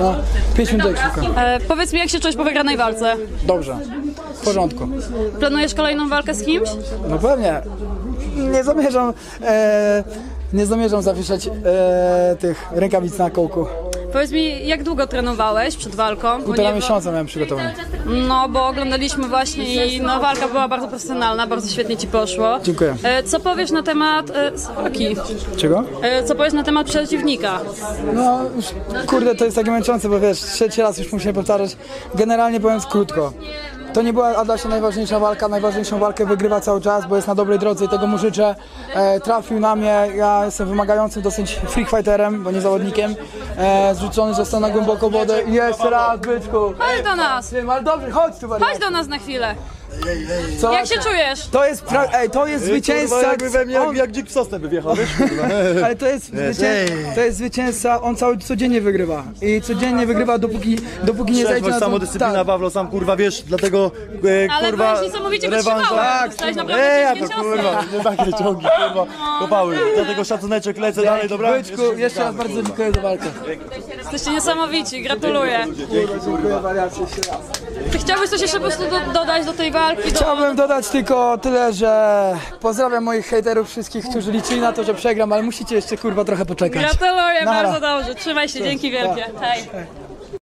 No. 5 minut. E, powiedz mi, jak się czułeś po wygranej walce? Dobrze. W porządku. Planujesz kolejną walkę z kimś? No pewnie. Nie zamierzam, e, nie zamierzam zawieszać e, tych rękawic na kołku. Powiedz mi, jak długo trenowałeś przed walką? Półtora nie- miesiąca miałem przygotowanie. No, bo oglądaliśmy właśnie i no, walka była bardzo profesjonalna, bardzo świetnie ci poszło. Dziękuję. E, co powiesz na temat e? Czego? E, co powiesz na temat przeciwnika? No, już, kurde, to jest takie męczące, bo wiesz, trzeci raz już musimy powtarzać. Generalnie powiem krótko. To nie była Adasia najważniejsza walka, najważniejszą walkę wygrywa cały czas, bo jest na dobrej drodze i tego mu życzę. E, trafił na mnie, ja jestem wymagającym dosyć freak fighterem, bo nie zawodnikiem. E, zrzucony został na głęboką wodę i jeszcze raz, byczku. Chodź do nas! Tym, ale dobrze, chodź tu, Maria. Chodź do nas na chwilę. Co? Jak się czujesz? To jest, pra- ej, to jest zwycięzca, jakby we mnie, jak, on, jak dzik w sosnę by wjechał, wiesz? kurwa. ale to jest, to jest zwycięzca, on cały, codziennie wygrywa i codziennie wygrywa dopóki, dopóki nie zajdzie na Trzeźwość, to... samodyscyplina, tak. Pawlo, sam kurwa, wiesz, dlatego e, Ale kurwa... byłeś niesamowicie wytrzymały. Tak, Dostałeś kurwa. naprawdę Ej, ja ciężkie to ciosy. kurwa, nie takie ciągi, kurwa, kopały. Dlatego szacunek lecę dalej, dobra? Byczku, jeszcze raz bardzo dziękuję za walkę. Jesteście niesamowici, gratuluję. Dziękuję wariacie jeszcze raz. Czy chciałbyś coś jeszcze po prostu do, dodać do tej walki? Chciałbym dodać tylko tyle, że pozdrawiam moich hejterów wszystkich, którzy liczyli na to, że przegram, ale musicie jeszcze kurwa trochę poczekać. Gratuluję, Nara. bardzo dobrze. Trzymaj się, dzięki wielkie. Hej.